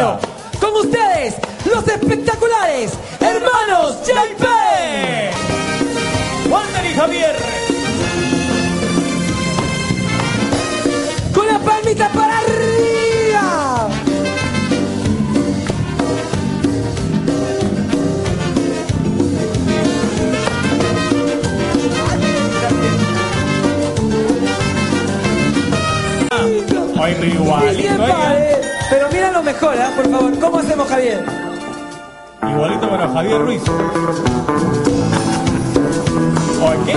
Con ustedes, los espectaculares hermanos JP. Walter y Javier. Con la palmita para arriba. Bien, igualito, ¿eh? Mejor, ¿ah? por favor. ¿Cómo hacemos, Javier? Igualito para Javier Ruiz. Ok.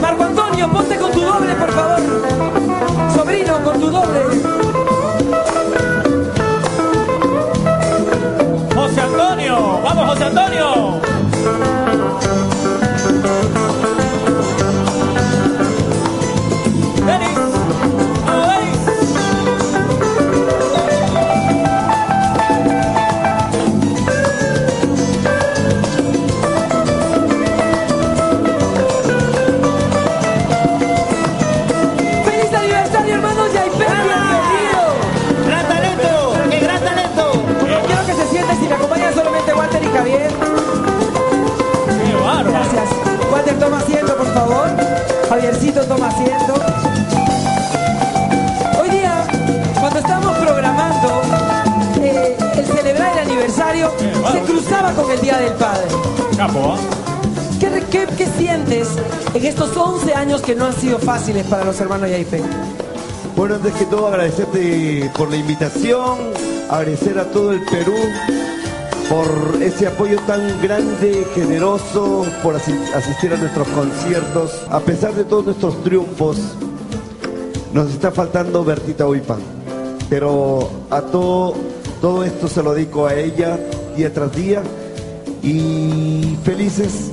Marco Antonio, ponte con tu doble, por favor. Sobrino, con tu doble. José Antonio. Vamos, José Antonio. Solamente Walter y Javier. Qué bárbaro. Gracias. Walter, toma asiento, por favor. Javiercito, toma asiento. Hoy día, cuando estábamos programando eh, el celebrar el aniversario, se cruzaba con el Día del Padre. Capo, ¿ah? ¿Qué, qué- qué sientes en estos 11 años que no han sido fáciles para los hermanos Yaipe? Bueno, antes que todo agradecerte por la invitación, agradecer a todo el Perú por ese apoyo tan grande, generoso, por asi- asistir a nuestros conciertos. A pesar de todos nuestros triunfos, nos está faltando Bertita Huipan. Pero a todo, todo esto se lo dedico a ella día tras día y felices